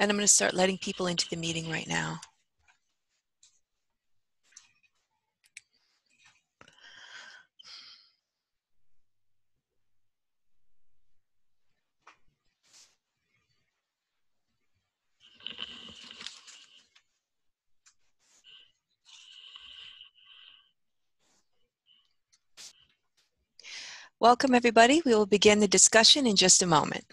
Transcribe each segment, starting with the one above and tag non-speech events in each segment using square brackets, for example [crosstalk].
And I'm going to start letting people into the meeting right now. Welcome, everybody. We will begin the discussion in just a moment.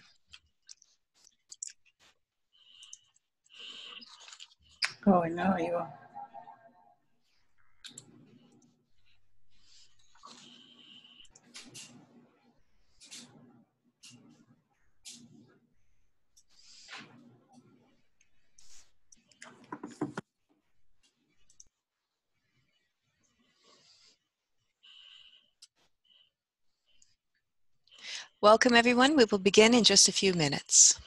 Oh, no, you. are. Welcome, everyone. We will begin in just a few minutes.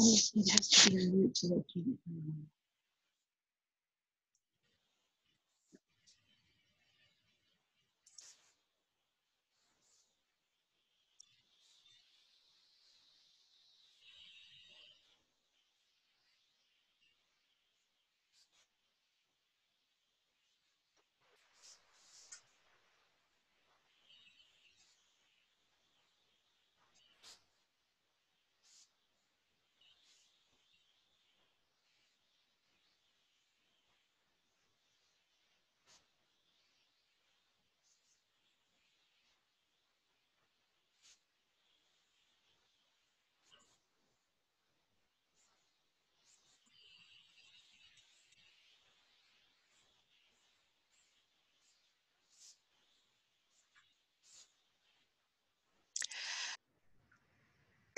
It has to be on mute so they can't.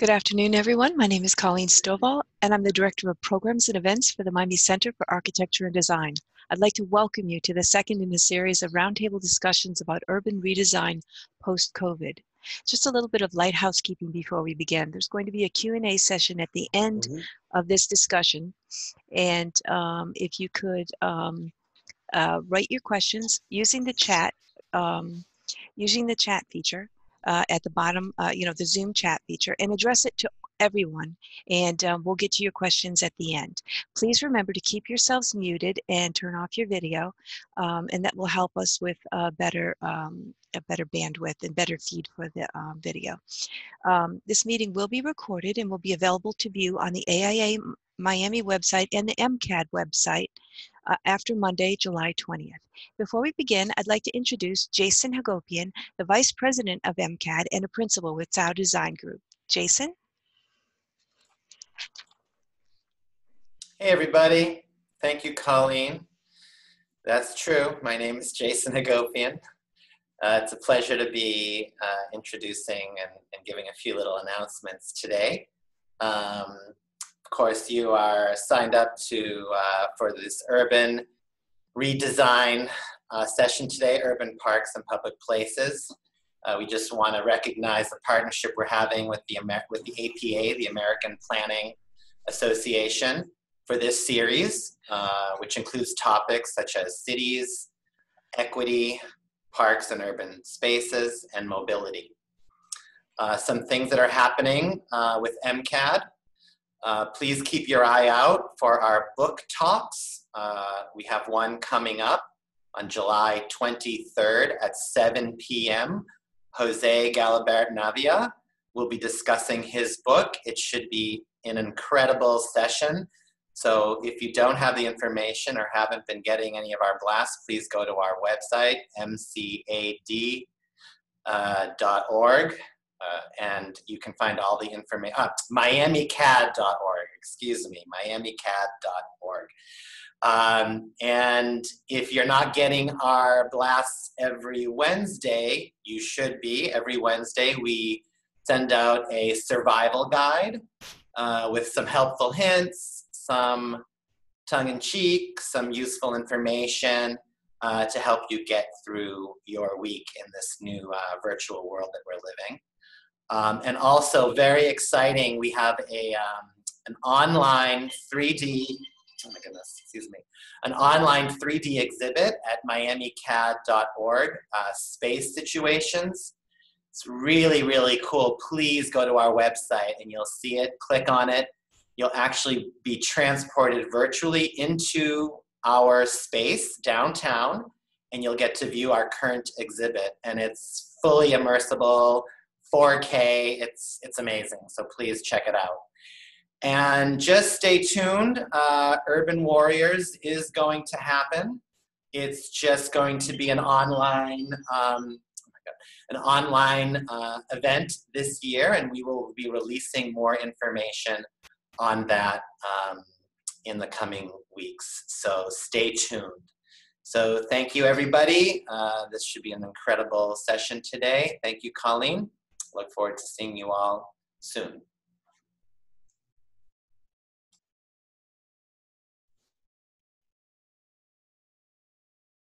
Good afternoon, everyone. My name is Colleen Stovall, and I'm the Director of Programs and Events for the Miami Center for Architecture and Design. I'd like to welcome you to the second in a series of roundtable discussions about urban redesign post-COVID. Just a little bit of light housekeeping before we begin. There's going to be a Q&A session at the end of this discussion, and um, if you could um, uh, write your questions using the chat, um, using the chat feature uh, at the bottom, uh, you know, the Zoom chat feature, and address it to everyone. And um, we'll get to your questions at the end. Please remember to keep yourselves muted and turn off your video, um, and that will help us with a better, um, a better bandwidth and better feed for the um, video. Um, this meeting will be recorded and will be available to view on the AIA Miami website and the MCAD website uh, after Monday, July 20th. Before we begin, I'd like to introduce Jason Hagopian, the Vice President of MCAD and a Principal with Tao Design Group. Jason? Hey, everybody. Thank you, Colleen. That's true. My name is Jason Hagopian. Uh, it's a pleasure to be uh, introducing and, and, giving a few little announcements today. Um, course, you are signed up to uh, for this urban redesign uh, session today, urban parks and public places. Uh, we just want to recognize the partnership we're having with the, Amer with the APA, the American Planning Association, for this series, uh, which includes topics such as cities, equity, parks and urban spaces, and mobility. Uh, some things that are happening uh, with MCAD. Uh, please keep your eye out for our book talks. Uh, we have one coming up on July 23rd at 7 p.m. Jose Gelabert Navia will be discussing his book. It should be an incredible session. So if you don't have the information or haven't been getting any of our blasts, please go to our website, mcad.org, uh, uh, and you can find all the information, uh, miamicad.org, excuse me, miamicad.org. Um, and if you're not getting our blasts every Wednesday, you should be. Every Wednesday, we send out a survival guide uh, with some helpful hints, some tongue in cheek, some useful information uh, to help you get through your week in this new uh, virtual world that we're living. Um, and also, very exciting, we have a, um, an online 3D oh my goodness, excuse me, an online 3D exhibit at miamicad.org, uh, space situations. It's really, really cool. Please go to our website and you'll see it. Click on it. You'll actually be transported virtually into our space downtown and you'll get to view our current exhibit. And it's fully immersible, 4K. It's, it's amazing. So please check it out. And just stay tuned. Uh, Urban Warriors is going to happen. It's just going to be an online, um, an online uh, event this year, and we will be releasing more information on that um, in the coming weeks. So stay tuned. So thank you, everybody. Uh, this should be an incredible session today. Thank you, Colleen. Look forward to seeing you all soon.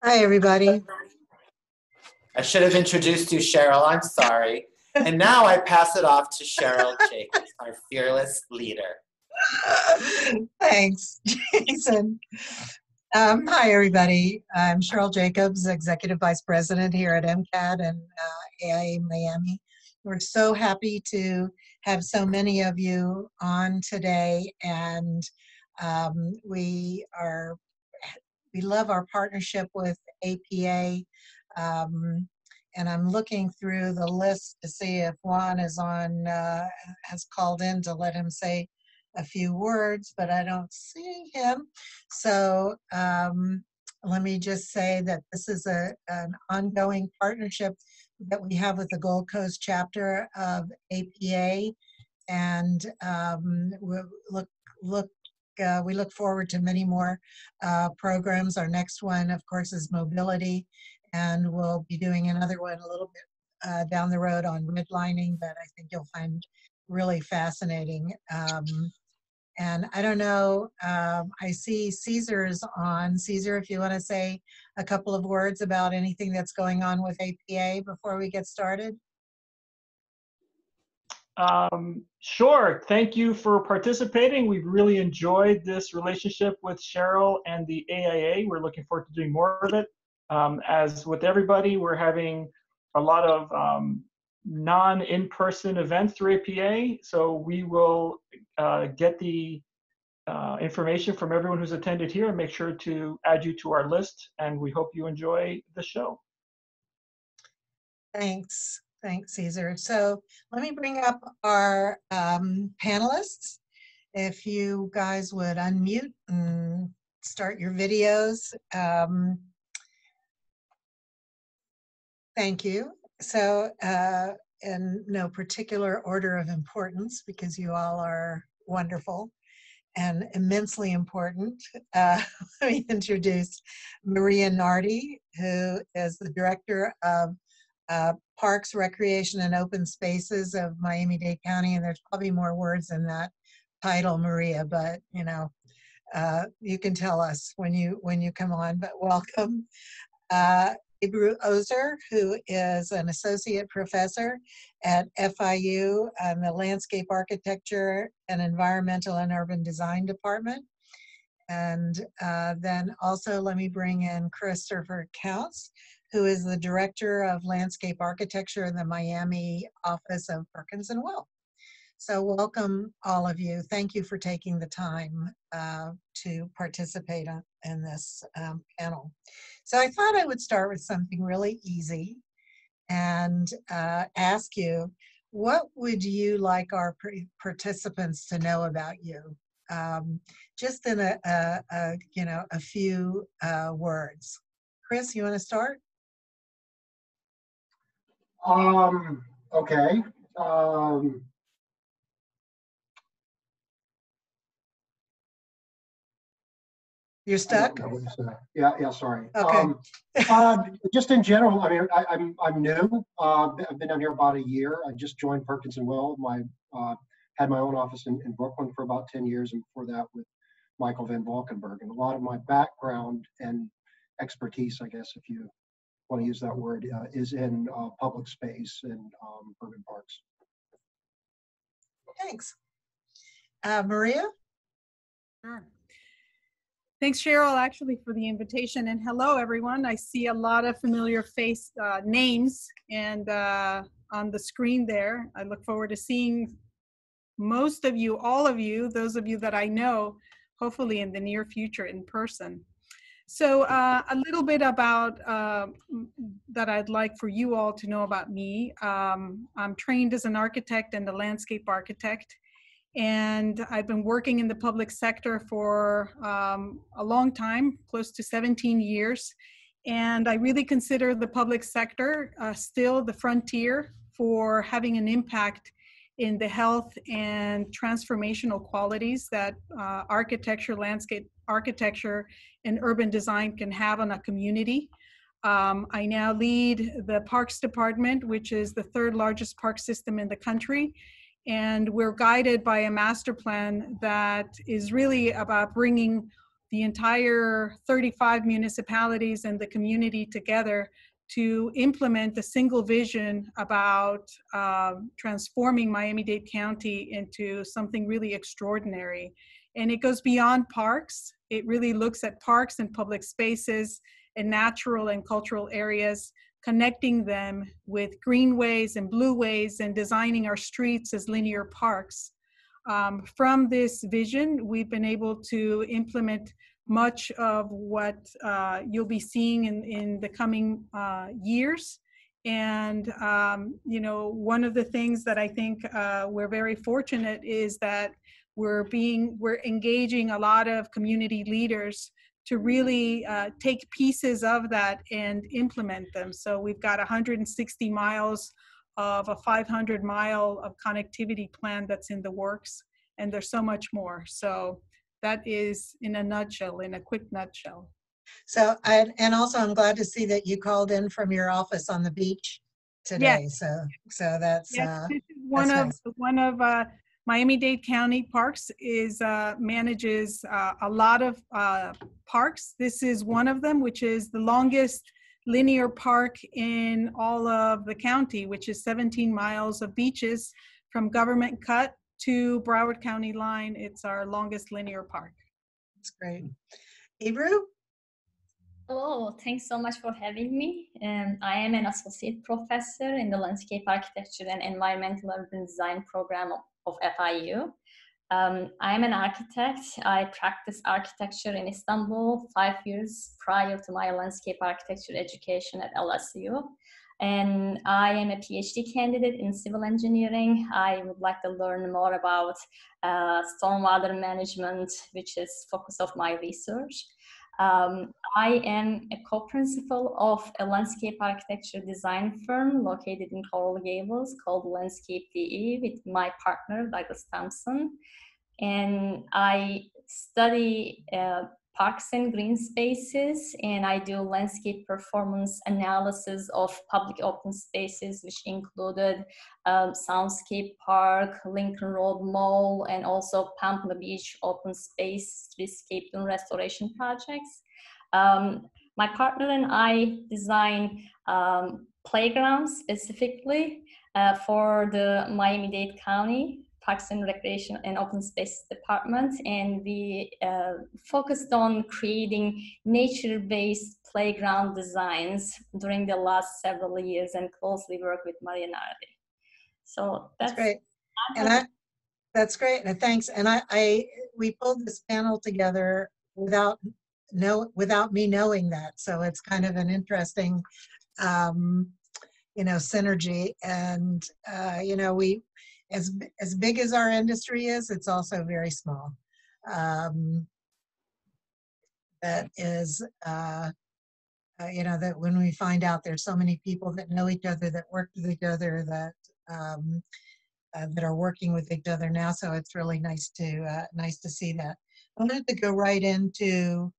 Hi, everybody. I should have introduced you, Cheryl. I'm sorry. And now I pass it off to Cheryl [laughs] Jacobs, our fearless leader. Thanks, Jason. Um, hi, everybody. I'm Cheryl Jacobs, Executive Vice President here at MCAD and uh, AIA Miami. We're so happy to have so many of you on today, and um, we are we love our partnership with APA. Um, and I'm looking through the list to see if Juan is on, uh, has called in to let him say a few words, but I don't see him. So um, let me just say that this is a, an ongoing partnership that we have with the Gold Coast chapter of APA. And um, we'll look, look uh, we look forward to many more uh, programs. Our next one, of course, is mobility, and we'll be doing another one a little bit uh, down the road on redlining that I think you'll find really fascinating. Um, and I don't know, um, I see Caesar's on. Caesar, if you want to say a couple of words about anything that's going on with APA before we get started. Um, sure. Thank you for participating. We've really enjoyed this relationship with Cheryl and the AIA. We're looking forward to doing more of it. Um, as with everybody, we're having a lot of um, non in person events through APA. So we will uh, get the uh, information from everyone who's attended here and make sure to add you to our list. And we hope you enjoy the show. Thanks. Thanks, Caesar. So let me bring up our um, panelists. If you guys would unmute and start your videos. Um, thank you. So uh, in no particular order of importance, because you all are wonderful and immensely important, uh, [laughs] let me introduce Maria Nardi, who is the director of uh, Parks, Recreation, and Open Spaces of Miami-Dade County, and there's probably more words in that title, Maria, but you know, uh, you can tell us when you when you come on, but welcome. Uh, Ozer, who is an associate professor at FIU in the Landscape Architecture and Environmental and Urban Design Department. And uh, then also let me bring in Christopher Counts, who is the Director of Landscape Architecture in the Miami office of Perkins and Will. So welcome all of you. Thank you for taking the time uh, to participate on, in this um, panel. So I thought I would start with something really easy and uh, ask you, what would you like our participants to know about you? Um, just in a, a, a, you know a few uh, words. Chris, you want to start? Um, okay. Um, You're stuck. don't know what to say. Yeah, yeah, sorry. Okay. Um, uh, Just in general, I mean, I, I'm, I'm new. Uh, I've been down here about a year. I just joined Perkins and Will. My, uh, had my own office in, in Brooklyn for about 10 years and before that with Michael Van Valkenburgh. And a lot of my background and expertise, I guess, if you want to use that word, uh, is in uh, public space and um, urban parks. Thanks. Uh, Maria? Sure. Thanks, Cheryl, actually, for the invitation. And hello, everyone. I see a lot of familiar face uh, names and uh, on the screen there. I look forward to seeing most of you, all of you, those of you that I know, hopefully in the near future in person. So uh, a little bit about uh, that I'd like for you all to know about me. Um, I'm trained as an architect and a landscape architect and I've been working in the public sector for um, a long time, close to 17 years. And I really consider the public sector uh, still the frontier for having an impact in the health and transformational qualities that uh, architecture, landscape architecture, and urban design can have on a community. Um, I now lead the Parks Department, which is the third largest park system in the country and we're guided by a master plan that is really about bringing the entire 35 municipalities and the community together to implement a single vision about uh, transforming Miami-Dade County into something really extraordinary. And it goes beyond parks. It really looks at parks and public spaces and natural and cultural areas connecting them with greenways and blueways and designing our streets as linear parks. Um, from this vision, we've been able to implement much of what uh, you'll be seeing in, in the coming uh, years. And, um, you know, one of the things that I think uh, we're very fortunate is that we're being, we're engaging a lot of community leaders to really uh, take pieces of that and implement them. So we've got 160 miles of a 500 mile of connectivity plan that's in the works, and there's so much more. So that is in a nutshell, in a quick nutshell. So, I, and also I'm glad to see that you called in from your office on the beach today. So, so that's, Yes, uh, this is one that's of one of uh, Miami-Dade County Parks is uh, manages uh, a lot of uh, parks. This is one of them, which is the longest linear park in all of the county, which is 17 miles of beaches from Government Cut to Broward County line. It's our longest linear park. that's great. Ebru? Hello, thanks so much for having me. Um, I am an associate professor in the Landscape Architecture and Environmental Urban Design program of, FIU. Um, I'm an architect. I practiced architecture in Istanbul five years prior to my landscape architecture education at LSU. And I am a PhD candidate in civil engineering. I would like to learn more about uh, stormwater management, which is focus of my research. Um, I am a co-principal of a landscape architecture design firm located in Coral Gables called Landscape DE with my partner Douglas Thompson. And I study uh, parks and green spaces and I do landscape performance analysis of public open spaces which included um, Soundscape Park, Lincoln Road Mall, and also Pampa Beach open space streetscape and restoration projects. Um, my partner and I design um, playgrounds specifically uh, for the Miami-Dade County Parks and Recreation and Open Space Department, and we uh, focused on creating nature-based playground designs during the last several years and closely work with Maria Nardi. So That's that's, great. And I, that's great. And thanks. And I, I, we pulled this panel together without know without me knowing that. So it's kind of an interesting, um, you know, synergy. And uh, you know, we as as big as our industry is, it's also very small. Um, that is, uh, uh, you know, that when we find out there's so many people that know each other, that work with each other, that um, uh, that are working with each other now. So it's really nice to uh, nice to see that. I wanted to go right into,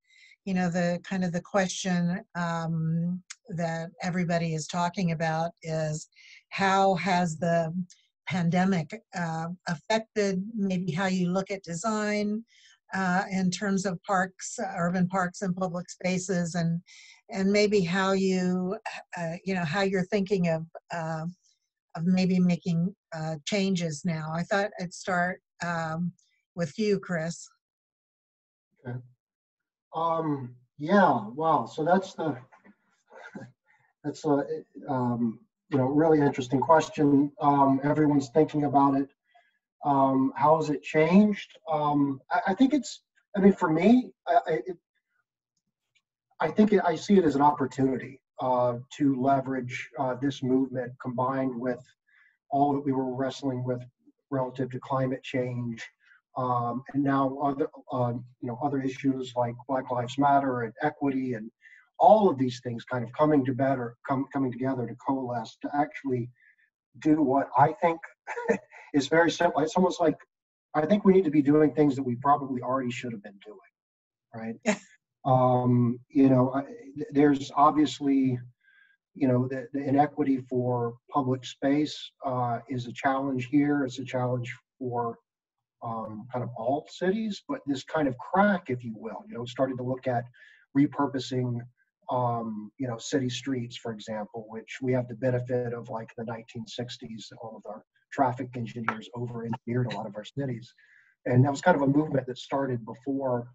you know, the kind of the question um, that everybody is talking about is how has the pandemic uh, affected maybe how you look at design uh, in terms of parks, urban parks and public spaces, and and maybe how you, uh, you know, how you're thinking of uh, of maybe making uh, changes now. I thought I'd start um, with you, Chris. Okay. Um, yeah, wow. So that's the, [laughs] that's a, um, you know, really interesting question. Um, everyone's thinking about it. Um, how has it changed? Um, I, I think it's, I mean, for me, I, it, I think it, I see it as an opportunity uh, to leverage uh, this movement combined with all that we were wrestling with relative to climate change, um, and now other uh, you know other issues like Black Lives Matter and equity and all of these things kind of coming to better come coming together to coalesce to actually do what I think [laughs] is very simple. It's almost like I think we need to be doing things that we probably already should have been doing, right? um, you know, there's obviously you know, the, the inequity for public space uh, is a challenge here. It's a challenge for um, kind of all cities, but this kind of crack, if you will, you know, started to look at repurposing, um, you know, city streets, for example, which we have the benefit of like the 1960s, all of our traffic engineers over engineered a lot of our cities. And that was kind of a movement that started before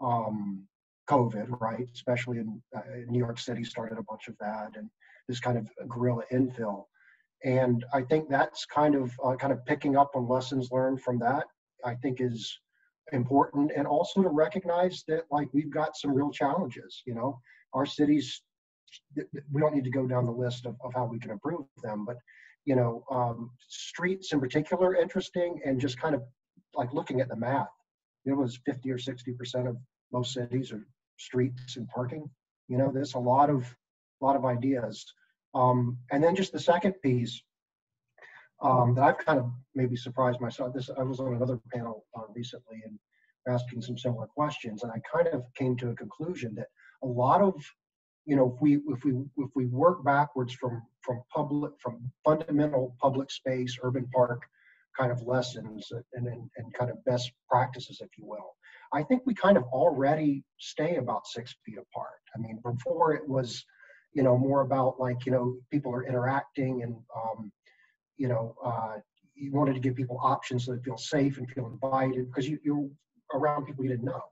um, COVID, right? Especially in, uh, New York City started a bunch of that, and this kind of guerrilla infill. And I think that's kind of uh, kind of picking up on lessons learned from that. I think is important, and also to recognize that like we've got some real challenges. You know, our cities. We don't need to go down the list of, of how we can improve them, but you know, um, streets in particular interesting, and just kind of like looking at the math. It was 50 or 60 percent of most cities are streets and parking. You know, there's a lot of a lot of ideas. Um, and then just the second piece um, that I've kind of maybe surprised myself. This I was on another panel uh, recently and asking some similar questions, and I kind of came to a conclusion that a lot of you know if we if we if we work backwards from from public from fundamental public space urban park kind of lessons and, and, and kind of best practices if you will I think we kind of already stay about six feet apart. I mean, before it was, you know, more about like, you know, people are interacting and, um, you know, uh, you wanted to give people options so they feel safe and feel invited because you, you're around people you didn't know,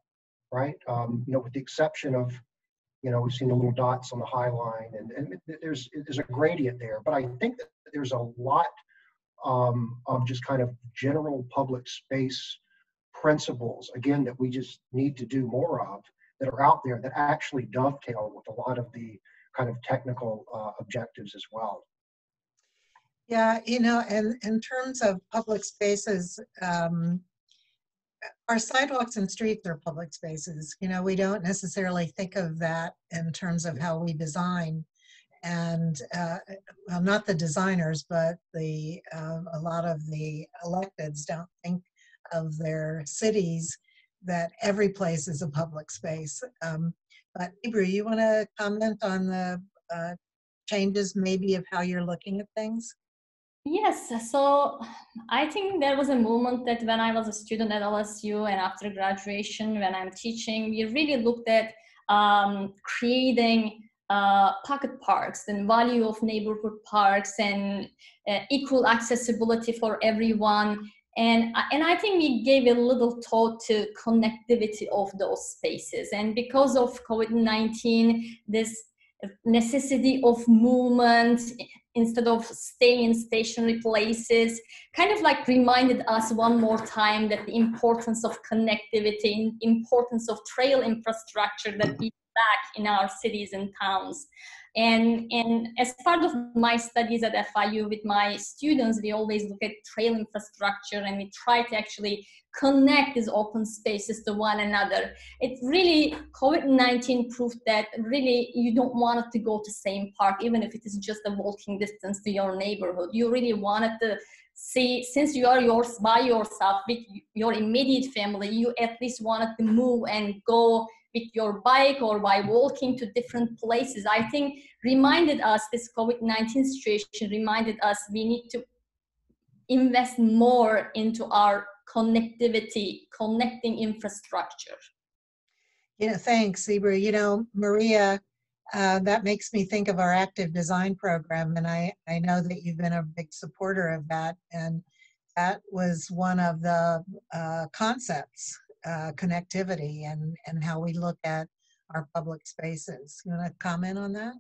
right? Um, you know, with the exception of, you know, we've seen the little dots on the High Line and, and there's, there's a gradient there. But I think that there's a lot um, of just kind of general public space principles, again, that we just need to do more of that are out there that actually dovetail with a lot of the kind of technical uh, objectives as well. Yeah, you know, and in terms of public spaces, um, our sidewalks and streets are public spaces. You know, we don't necessarily think of that in terms of how we design. And uh, well, not the designers, but the uh, a lot of the electeds don't think of their cities that every place is a public space. Um, but Ebru, you want to comment on the uh, changes maybe of how you're looking at things? Yes, so I think there was a moment that when I was a student at LSU and after graduation, when I'm teaching, we really looked at um, creating uh, pocket parks and value of neighborhood parks and uh, equal accessibility for everyone. And and i think we gave a little thought to connectivity of those spaces. And because of covid-19 this necessity of movement instead of staying in stationary places kind of like reminded us one more time that the importance of connectivity importance of trail infrastructure that we lack in our cities and towns and, and as part of my studies at FIU with my students, we always look at trail infrastructure and we try to actually connect these open spaces to one another. It really, COVID-19 proved that really you don't want to go to same park, even if it is just a walking distance to your neighborhood. You really wanted to see, since you are yours by yourself with your immediate family, you at least wanted to move and go with your bike or by walking to different places. I think reminded us, this COVID-19 situation reminded us we need to invest more into our connectivity, connecting infrastructure. Yeah, thanks, Ebru. You know, Maria, uh, that makes me think of our active design program, and I, I know that you've been a big supporter of that, and that was one of the uh, concepts uh, connectivity and, and how we look at our public spaces. You want to comment on that?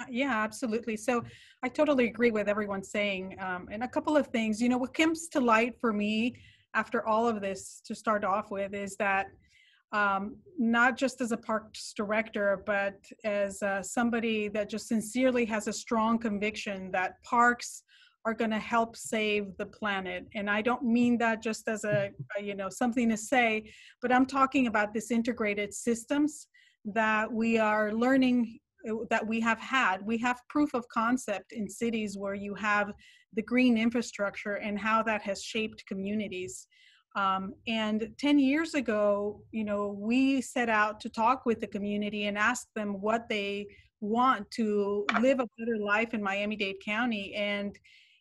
Uh, yeah, absolutely. So I totally agree with everyone saying. Um, and a couple of things, you know, what comes to light for me after all of this to start off with is that um, not just as a parks director, but as uh, somebody that just sincerely has a strong conviction that parks are going to help save the planet. And i don't mean that just as a, a, you know something to say but i'm talking about this integrated systems that we are learning uh, that we have had. We have proof of concept in cities where you have the green infrastructure and how that has shaped communities. Um, and 10 years ago you know we set out to talk with the community and ask them what they want to live a better life in miami-dade county. And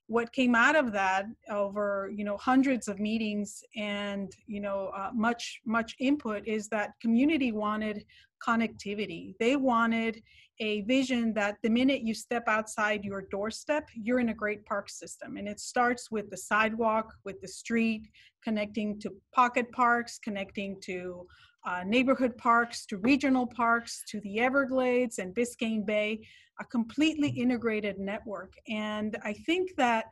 what came out of that over you know hundreds of meetings and you know uh, much much input is that community wanted connectivity. They wanted a vision that the minute you step outside your doorstep you're in a great park system. And it starts with the sidewalk with the street connecting to pocket parks connecting to uh, neighborhood parks to regional parks to the everglades and biscayne bay a completely integrated network. And I think that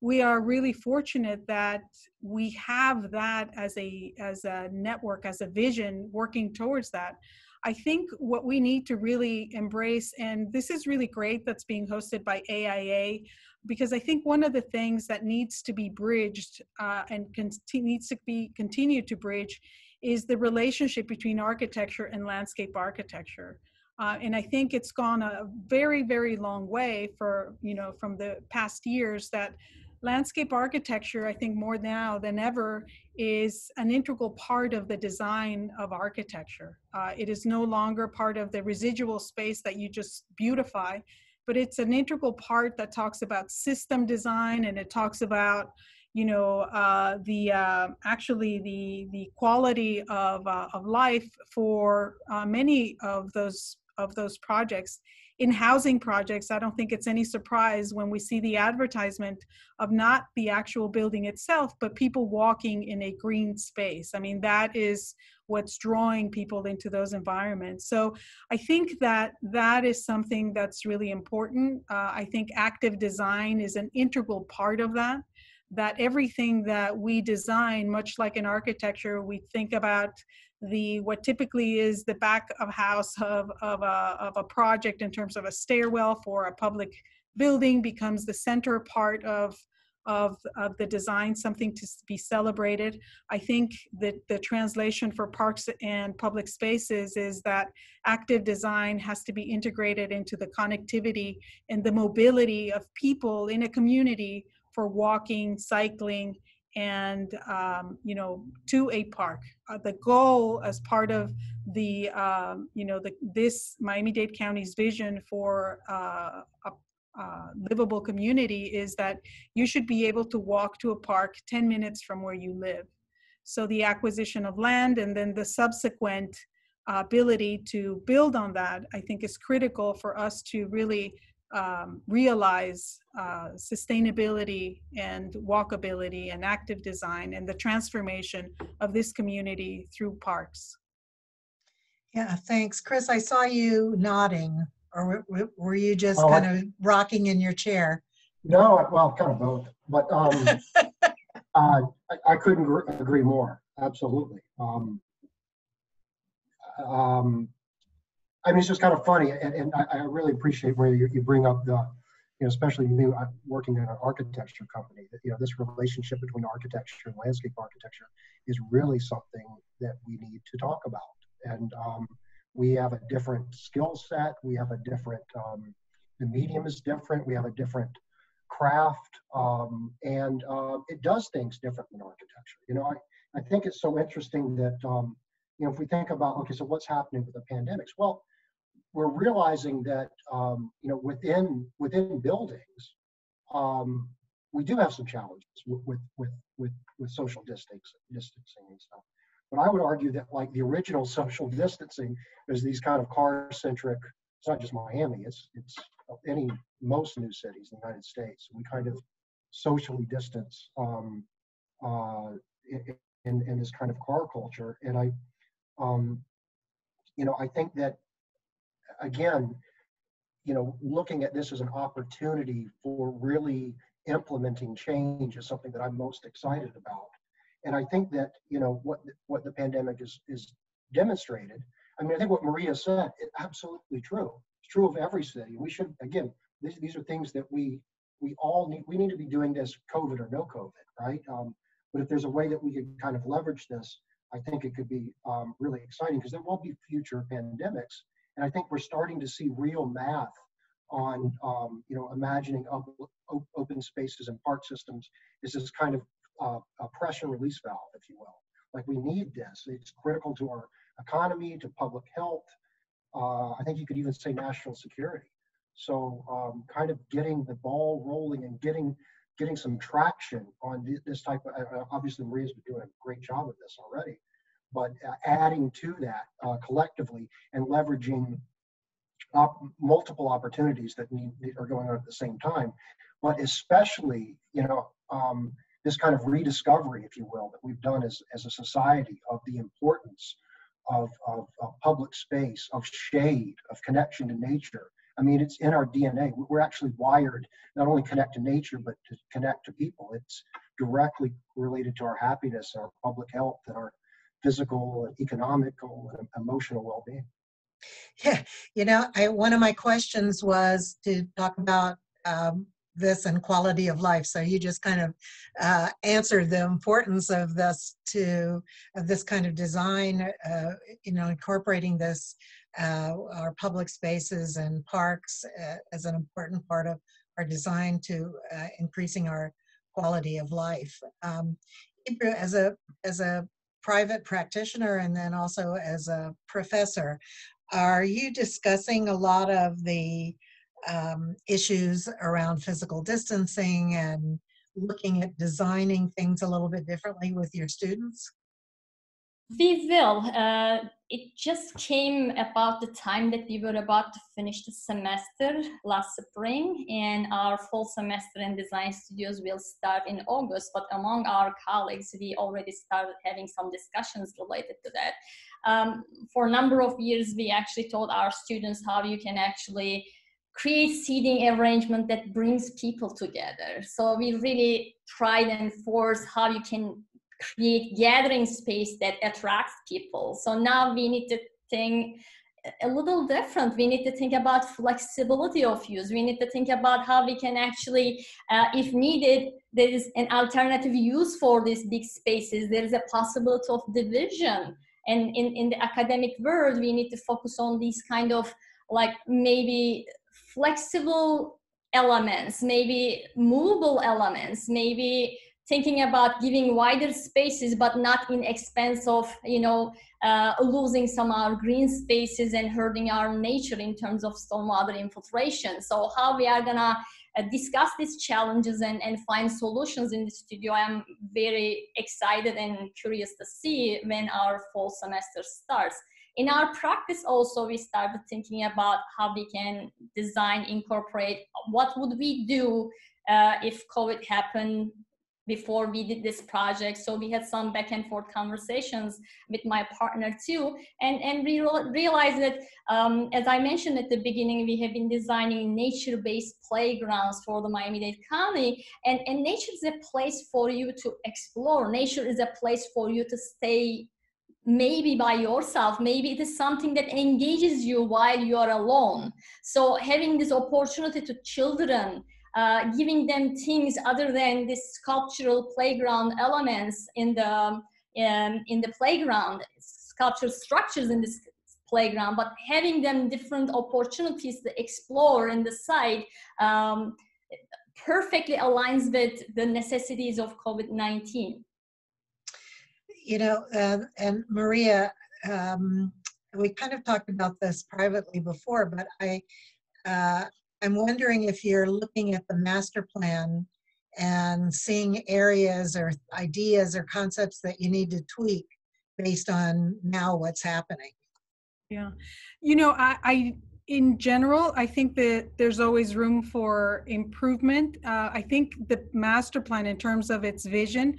we are really fortunate that we have that as a as a network as a vision working towards that i think what we need to really embrace and this is really great that's being hosted by aia because i think one of the things that needs to be bridged uh, and needs to be continued to bridge is the relationship between architecture and landscape architecture uh, and I think it's gone a very, very long way for, you know, from the past years that landscape architecture, I think more now than ever, is an integral part of the design of architecture. Uh, it is no longer part of the residual space that you just beautify, but it's an integral part that talks about system design and it talks about you know uh, the uh, actually the the quality of, uh, of life for uh, many of those of those projects. In housing projects, I don't think it's any surprise when we see the advertisement of not the actual building itself, but people walking in a green space. I mean, that is what's drawing people into those environments. So I think that that is something that's really important. Uh, I think active design is an integral part of that that everything that we design, much like in architecture, we think about the what typically is the back of house of, of, a, of a project in terms of a stairwell for a public building becomes the center part of of, of the design, something to be celebrated. I think that the translation for parks and public spaces is that active design has to be integrated into the connectivity and the mobility of people in a community for walking, cycling, and um, you know to a park. Uh, the goal as part of the um, you know the this Miami-Dade County's vision for uh, a uh, livable community is that you should be able to walk to a park 10 minutes from where you live. So the acquisition of land and then the subsequent uh, ability to build on that, I think is critical for us to really um, realize uh, sustainability and walkability and active design and the transformation of this community through parks. Yeah, thanks. Chris, I saw you nodding. or were you just Oh, I- kind of rocking in your chair? No, well, kind of both, but um, [laughs] uh, I, I couldn't agree more. Absolutely. Um, um, I mean, it's just kind of funny, and, and I, I really appreciate where you, you bring up the, you know, especially me uh, working in an architecture company. That you know, this relationship between architecture and landscape architecture is really something that we need to talk about. And um, we have a different skill set. We have a different. Um, the medium is different. We have a different craft um, and uh, it does things different than architecture. You know, I, I think it's so interesting that, um, you know, if we think about, okay, so what's happening with the pandemics? Well, we're realizing that, um, you know, within within buildings, um, we do have some challenges with, with, with, with, social distancing, distancing and stuff. But I would argue that like the original [laughs] social distancing is these kind of car-centric, it's not just Miami, it's, it's any most new cities in the United States. We kind of socially distance um, uh, in, in this kind of car culture, and I, um, you know, I think that again, you know, looking at this as an opportunity for really implementing change is something that I'm most excited about. And I think that you know what what the pandemic is is demonstrated. I mean, I think what Maria said is absolutely true. It's true of every city. We should again these, these are things that we we all need we need to be doing this covid or no covid right um, but if there's a way that we could kind of leverage this i think it could be um, really exciting because there will be future pandemics and i think we're starting to see real math on um, you know imagining up, op- open spaces and park systems is this kind of uh, a pressure release valve if you will. Like we need this. It's critical to our economy to public health. Uh, i think you could even say national security. So um, kind of getting the ball rolling and getting getting some traction on this type of, uh, obviously Maria's been doing a great job of this already, but uh, adding to that uh, collectively and leveraging op- multiple opportunities that need, are going on at the same time, but especially, you know, um, this kind of rediscovery, if you will, that we've done as, as a society of the importance of, of, of public space, of shade, of connection to nature, I mean, it's in our DNA. We're actually wired not only connect to nature, but to connect to people. It's directly related to our happiness, our public health, and our physical and economical and emotional well-being. Yeah, you know, I, one of my questions was to talk about um, this and quality of life. So you just kind of uh, answered the importance of this to of this kind of design. Uh, you know, incorporating this uh, our public spaces and parks uh, as an important part of our design to uh, increasing our quality of life. Um, as a as a private practitioner and then also as a professor, are you discussing a lot of the um, issues around physical distancing and looking at designing things a little bit differently with your students? We will. Uh, it just came about the time that we were about to finish the semester last spring, and our fall semester in design studios will start in August. But among our colleagues, we already started having some discussions related to that. Um, for a number of years, we actually told our students how you can actually create seating arrangement that brings people together. So we really tried and forced how you can create gathering space that attracts people. So now we need to think a little different. We need to think about flexibility of use. We need to think about how we can actually, uh, if needed, there is an alternative use for these big spaces. There is a possibility of division. And in, in the academic world, we need to focus on these kind of like maybe flexible elements, maybe movable elements, maybe thinking about giving wider spaces but not in expense of you know uh, losing some our green spaces and hurting our nature in terms of stormwater infiltration. So how we are gonna uh, discuss these challenges and, and find solutions in the studio i'm very excited and curious to see when our fall semester starts. In our practice also we started thinking about how we can design incorporate what would we do uh, if covid happened before we did this project. So we had some back and forth conversations with my partner too, and and we realized that um, as I mentioned at the beginning, we have been designing nature-based playgrounds for the Miami-Dade County, and and nature is a place for you to explore. Nature is a place for you to stay maybe by yourself maybe it is something that engages you while you are alone so having this opportunity to children uh, giving them things other than this sculptural playground elements in the um, in the playground sculptural structures in this playground but having them different opportunities to explore in the site um, perfectly aligns with the necessities of covid-19 you know uh, and maria um, we kind of talked about this privately before but i uh, I'm wondering if you're looking at the master plan and seeing areas or ideas or concepts that you need to tweak based on now what's happening. Yeah. You know, I, I in general, I think that there's always room for improvement. Uh, I think the master plan, in terms of its vision,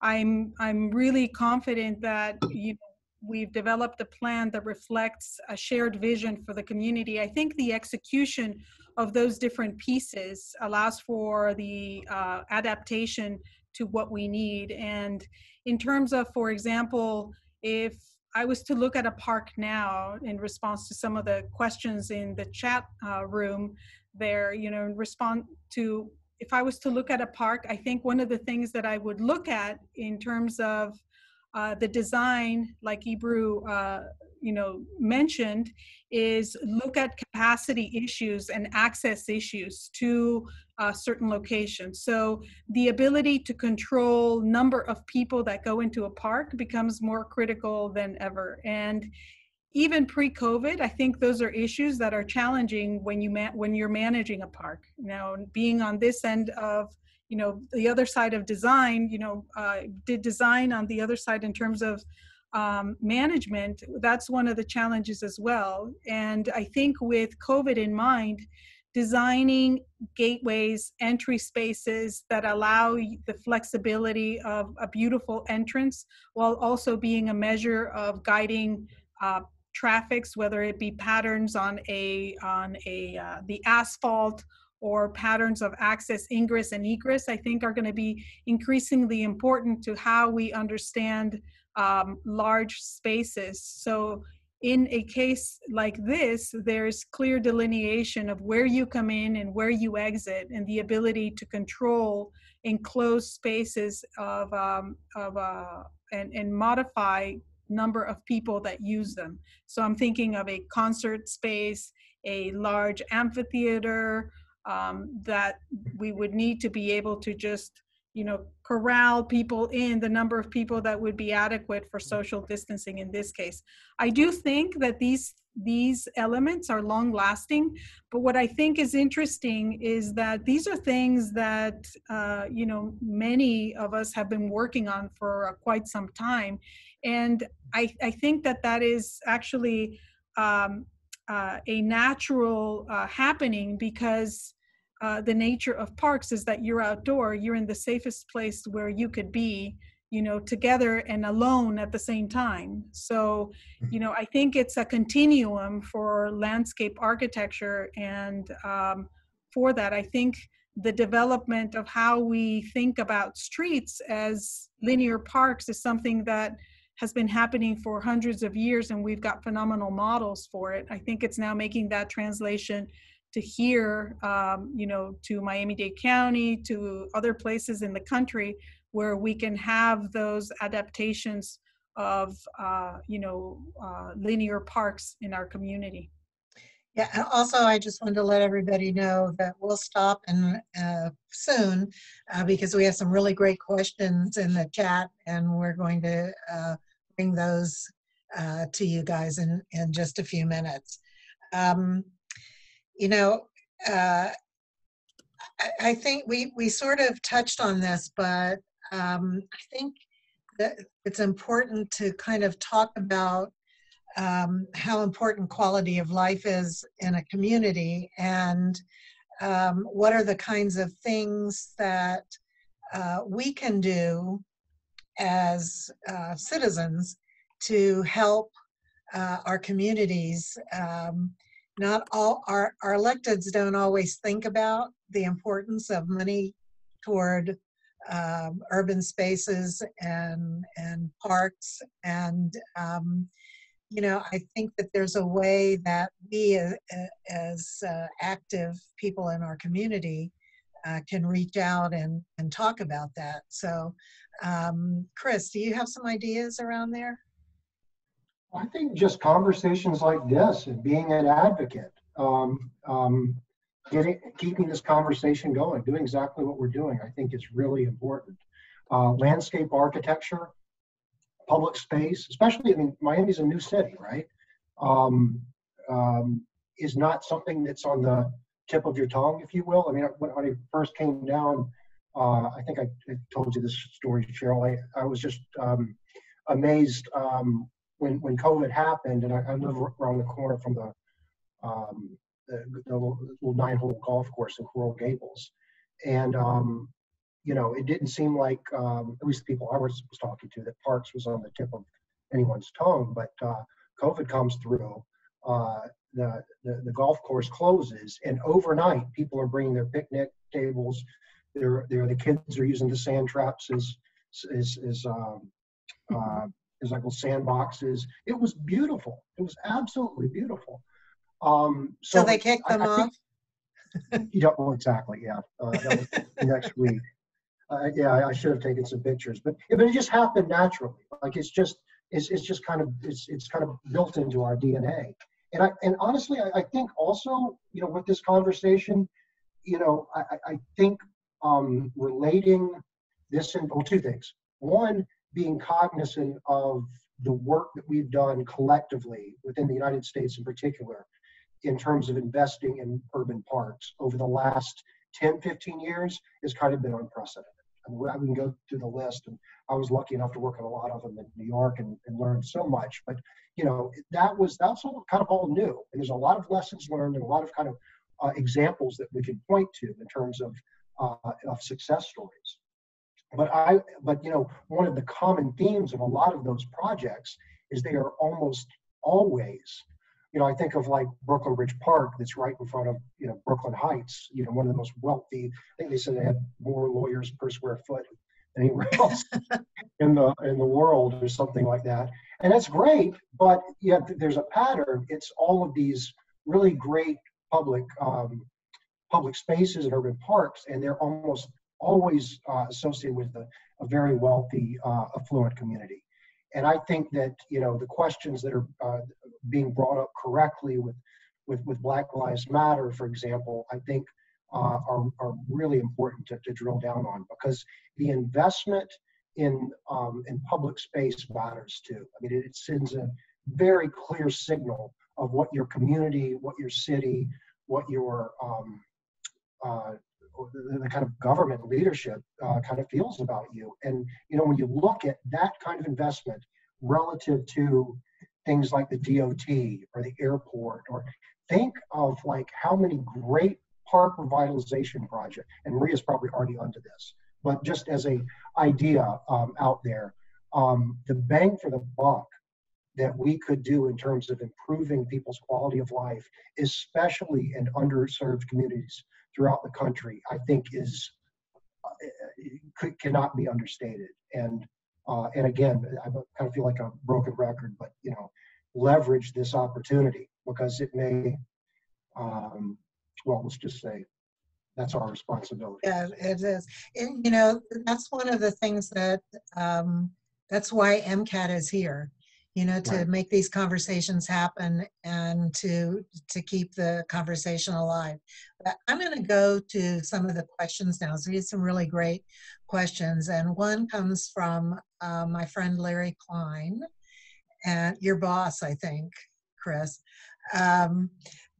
I'm I'm really confident that you know, we've developed a plan that reflects a shared vision for the community. I think the execution of those different pieces allows for the uh, adaptation to what we need. And in terms of, for example, if I was to look at a park now in response to some of the questions in the chat uh, room there, you know, in response to, if I was to look at a park, I think one of the things that I would look at in terms of uh, the design, like Ebru, uh, you know, mentioned, is look at capacity issues and access issues to uh, certain locations. So the ability to control number of people that go into a park becomes more critical than ever. And even pre-COVID, I think those are issues that are challenging when you when you're managing a park. Now, being on this end of you know the other side of design you know uh, did design on the other side in terms of um, management that's one of the challenges as well. And i think with covid in mind designing gateways entry spaces that allow the flexibility of a beautiful entrance while also being a measure of guiding uh, traffics whether it be patterns on a on a uh, the asphalt or patterns of access, ingress, and egress, I think are going to be increasingly important to how we understand um, large spaces. So, in a case like this, there's clear delineation of where you come in and where you exit, and the ability to control enclosed spaces of, um, of uh, and, and modify number of people that use them. So I'm thinking of a concert space, a large amphitheater, um, that we would need to be able to just you know corral people in the number of people that would be adequate for social distancing in this case. I do think that these these elements are long lasting but what i think is interesting is that these are things that uh, you know many of us have been working on for uh, quite some time. And i i think that that is actually um, uh, a natural uh, happening because uh, the nature of parks is that you're outdoor, you're in the safest place where you could be, you know, together and alone at the same time. So, you know, I think it's a continuum for landscape architecture. And um, for that, I think the development of how we think about streets as linear parks is something that has been happening for hundreds of years and we've got phenomenal models for it. I think it's now making that translation to here, um, you know, to Miami-Dade County, to other places in the country where we can have those adaptations of, uh, you know, uh, linear parks in our community. Yeah, and also, I just wanted to let everybody know that we'll stop and uh, soon uh, because we have some really great questions in the chat and we're going to uh, bring those uh, to you guys in, in just a few minutes. Um, you know, uh, I, I, think we, we sort of touched on this, but um, I think that it's important to kind of talk about um, how important quality of life is in a community and um, what are the kinds of things that uh, we can do as uh, citizens to help uh, our communities. Um, not all our, our electeds don't always think about the importance of money toward um, urban spaces and and parks and um, you know I think that there's a way that we uh, as uh, active people in our community uh, can reach out and and talk about that. So, um, Chris, do you have some ideas around there? I think just conversations like this and being an advocate, um, um, getting, keeping this conversation going, doing exactly what we're doing, I think is really important. Uh, landscape architecture, public space, especially, I mean, Miami's a new city, right? Um, um, is not something that's on the tip of your tongue, if you will. I mean, when, I first came down, uh, I think I, I, told you this story, Cheryl. I, I was just um, amazed um, when when COVID happened, and I, I live around the corner from the um, the, the little nine-hole golf course in Coral Gables, and um, you know, it didn't seem like um, at least the people I was, was talking to that parks was on the tip of anyone's tongue. But uh, COVID comes through, uh, the, the the golf course closes, and overnight people are bringing their picnic tables. They're, they're the kids are using the sand traps as as, as um, uh, like little sandboxes. It was beautiful. It was absolutely beautiful. Um, so, so they kicked them I, I off. Think, you don't. Well, exactly. Yeah. Uh, next [laughs] week. Uh, yeah, I should have taken some pictures, but but it just happened naturally. Like it's just it's, it's just kind of it's it's kind of built into our DNA. And I and honestly, I, I think also you know with this conversation, you know, I, I think um, relating this in well two things. One, being cognizant of the work that we've done collectively within the United States in particular in terms of investing in urban parks over the last 10, 15 years has kind of been unprecedented. I mean, I can go through the list, and I was lucky enough to work on a lot of them in New York and, and learn so much. But you know, that was that's all kind of all new, and there's a lot of lessons learned and a lot of kind of uh, examples that we can point to in terms of uh, of success stories. But I, but you know, one of the common themes of a lot of those projects is they are almost always, you know, I think of like Brooklyn Bridge Park that's right in front of, you know, Brooklyn Heights, you know, one of the most wealthy, I think they said they had more lawyers per square foot than anywhere [laughs] else in the in the world or something like that. And that's great, but yeah, there's a pattern. It's all of these really great public um, public spaces and urban parks, and they're almost always uh, associated with a, a very wealthy, uh, affluent community. And I think that you know the questions that are uh, being brought up correctly with, with with Black Lives Matter, for example, I think uh, are are really important to, to drill down on because the investment in um, in public space matters too. I mean, it, it sends a very clear signal of what your community, what your city, what your um, uh, the, kind of government leadership uh, kind of feels about you. And you know, when you look at that kind of investment relative to things like the DOT or the airport, or think of like how many great park revitalization projects. And Maria's probably already onto this, but just as a idea um, out there, um, the bang for the buck that we could do in terms of improving people's quality of life, especially in underserved communities throughout the country, I think is uh, could, cannot be understated. And uh, and again, I kind of feel like a broken record, but you know, leverage this opportunity because it may, um, well, let's just say that's our responsibility. Yeah, it is. And, you know, that's one of the things that um, that's why MCAD is here you know, to right. make these conversations happen and to to keep the conversation alive. But I'm going to go to some of the questions now. So we had some really great questions, and one comes from uh, my friend Larry Klein, and your boss, I think, Chris. Um,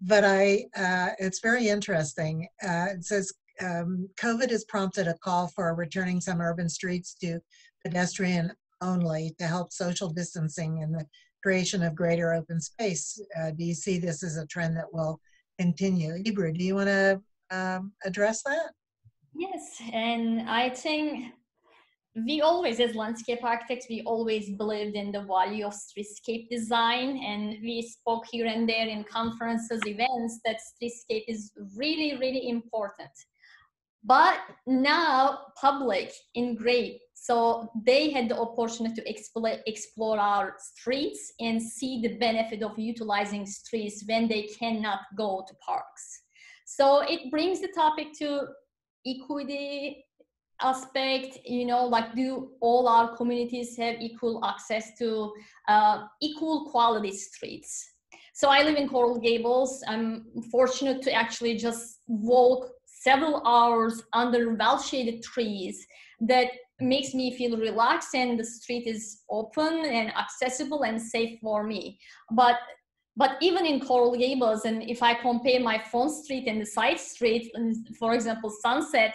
but I, uh, it's very interesting. Uh, it says um, COVID has prompted a call for returning some urban streets to pedestrian only to help social distancing and the creation of greater open space. Uh, do you see this as a trend that will continue? Ebru, do you want to um, address that? Yes, and I think we always, as landscape architects, we always believed in the value of streetscape design, and we spoke here and there in conferences, events that streetscape is really, really important. But now, public in great, so they had the opportunity to explore, explore our streets and see the benefit of utilizing streets when they cannot go to parks. So it brings the topic to equity aspect you know like do all our communities have equal access to uh, equal quality streets so i live in coral gables i'm fortunate to actually just walk several hours under well shaded trees that makes me feel relaxed and the street is open and accessible and safe for me. But but even in Coral Gables, and if I compare my front street and the side street, for example, Sunset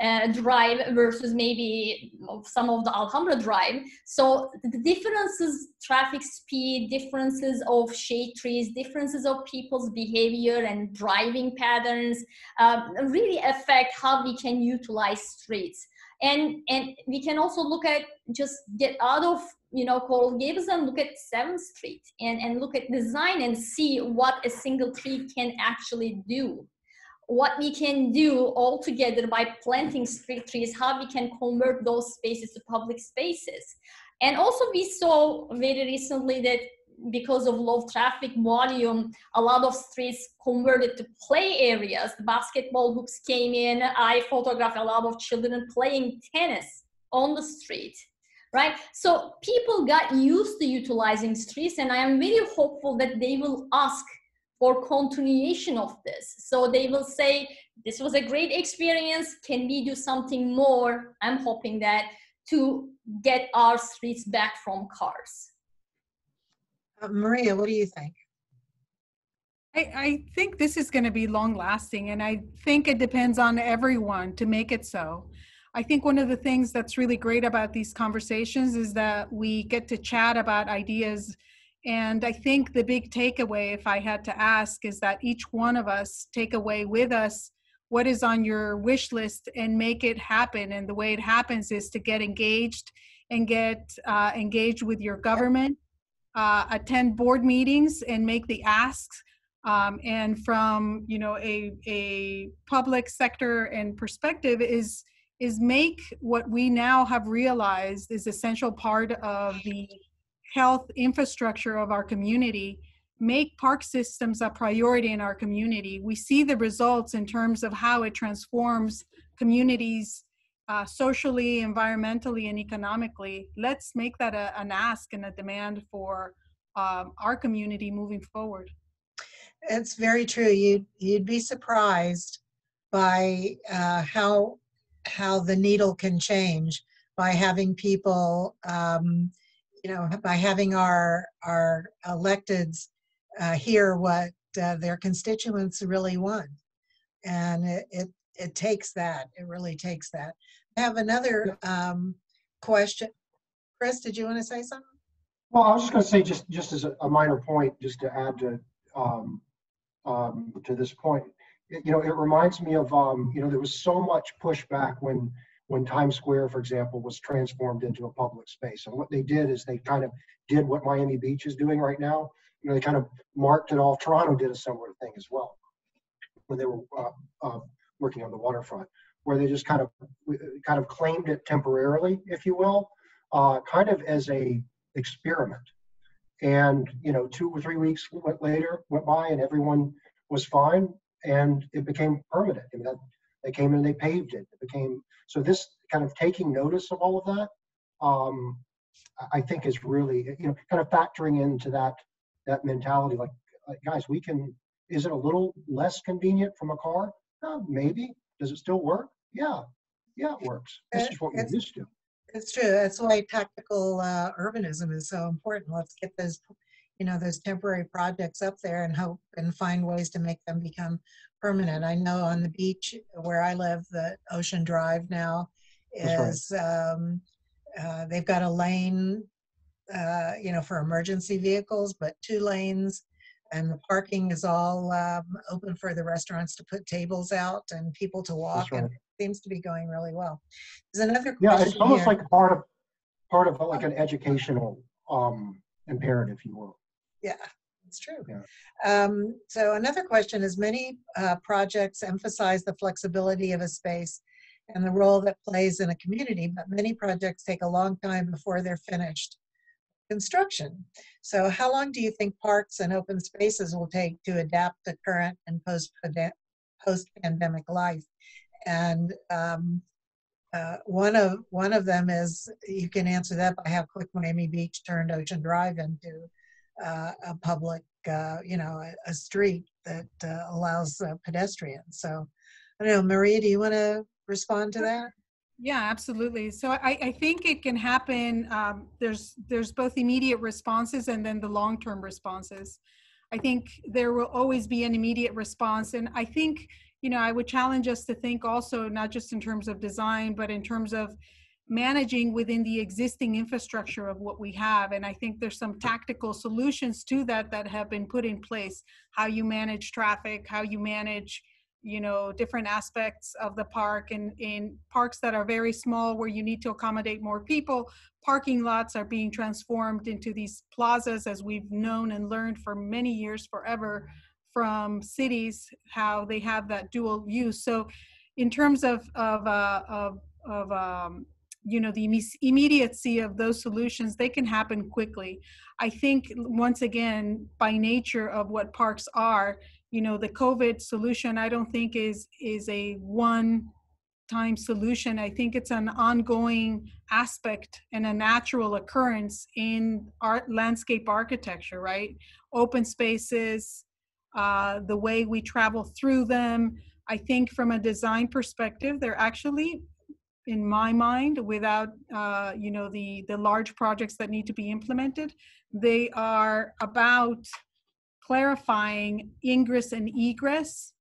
uh, Drive versus maybe some of the Alhambra Drive, so the differences, traffic speed, differences of shade trees, differences of people's behavior and driving patterns uh, really affect how we can utilize streets and and we can also look at just get out of you know coral gables and look at 7th street and and look at design and see what a single tree can actually do. What we can do all together by planting street trees how we can convert those spaces to public spaces. And also we saw very recently that because of low traffic volume, a lot of streets converted to play areas. The basketball hoops came in. I photographed a lot of children playing tennis on the street, right? So people got used to utilizing streets, and I am very hopeful that they will ask for continuation of this. So they will say, this was a great experience. Can we do something more? I'm hoping that to get our streets back from cars. Uh, Maria, what do you think? I, I think this is going to be long lasting, and I think it depends on everyone to make it so. I think one of the things that's really great about these conversations is that we get to chat about ideas. And I think the big takeaway, if I had to ask, is that each one of us take away with us what is on your wish list and make it happen. And the way it happens is to get engaged and get uh, engaged with your government uh, attend board meetings and make the asks. Um, and from you know a a public sector and perspective is is make what we now have realized is essential part of the health infrastructure of our community make park systems a priority in our community we see the results in terms of how it transforms communities uh, socially, environmentally, and economically. Let's make that a, an ask and a demand for um, our community moving forward. It's very true. You'd you'd be surprised by uh, how how the needle can change by having people, um, you know, by having our our electeds uh, hear what uh, their constituents really want, and it, it it takes that. It really takes that. I have another um, question. Chris, did you want to say something? Well, I was just going to say, just just as a, minor point, just to add to um, um, to this point, it, you know, it reminds me of um, you know there was so much pushback when when Times Square, for example, was transformed into a public space, and what they did is they kind of did what Miami Beach is doing right now. You know, they kind of marked it off. Toronto did a similar thing as well when they were uh, uh, working on the waterfront, where they just kind of kind of claimed it temporarily, if you will, uh, kind of as a experiment. And you know, two or three weeks went later went by, and everyone was fine, and it became permanent. Mean, that, they came in and they paved it. It became so. This kind of taking notice of all of that, um, I think, is really you know kind of factoring into that that mentality. Like, like guys, we can. Is it a little less convenient from a car? Uh, maybe. Does it still work? Yeah, yeah, it works. This is what we're used to. It's true. That's why tactical uh, urbanism is so important. Let's get those, you know, those temporary projects up there and hope and find ways to make them become permanent. I know on the beach where I live, the Ocean Drive now is right. um, uh, they've got a lane, uh, you know, for emergency vehicles, but two lanes, and the parking is all um, open for the restaurants to put tables out and people to walk. Right. And it seems to be going really well. There's another Yeah, it's almost here. like part of, part of like an educational um, imperative, if you will. Yeah, it's true. Yeah. Um, so another question is many uh, projects emphasize the flexibility of a space and the role that plays in a community, but many projects take a long time before they're finished construction. So how long do you think parks and open spaces will take to adapt to current and post post-pandemic life? And um, uh, one of one of them is you can answer that by how quick Miami Beach turned Ocean Drive into uh, a public, uh, you know, a, a street that uh, allows uh, pedestrians. So, I don't know, Maria, do you want to respond to that? Yeah, absolutely. So I, I think it can happen. Um, there's there's both immediate responses and then the long term responses. I think there will always be an immediate response, and I think you know I would challenge us to think also not just in terms of design, but in terms of managing within the existing infrastructure of what we have. And I think there's some tactical solutions to that that have been put in place. How you manage traffic, how you manage you know different aspects of the park and in parks that are very small where you need to accommodate more people. Parking lots are being transformed into these plazas as we've known and learned for many years forever from cities how they have that dual use. So in terms of of uh, of, of um, you know the immediacy of those solutions they can happen quickly. I think once again by nature of what parks are you know the covid solution i don't think is is a one time solution. I think it's an ongoing aspect and a natural occurrence in art landscape architecture right? Open spaces uh, the way we travel through them. I think from a design perspective they're actually in my mind without uh, you know the the large projects that need to be implemented they are about clarifying ingress and egress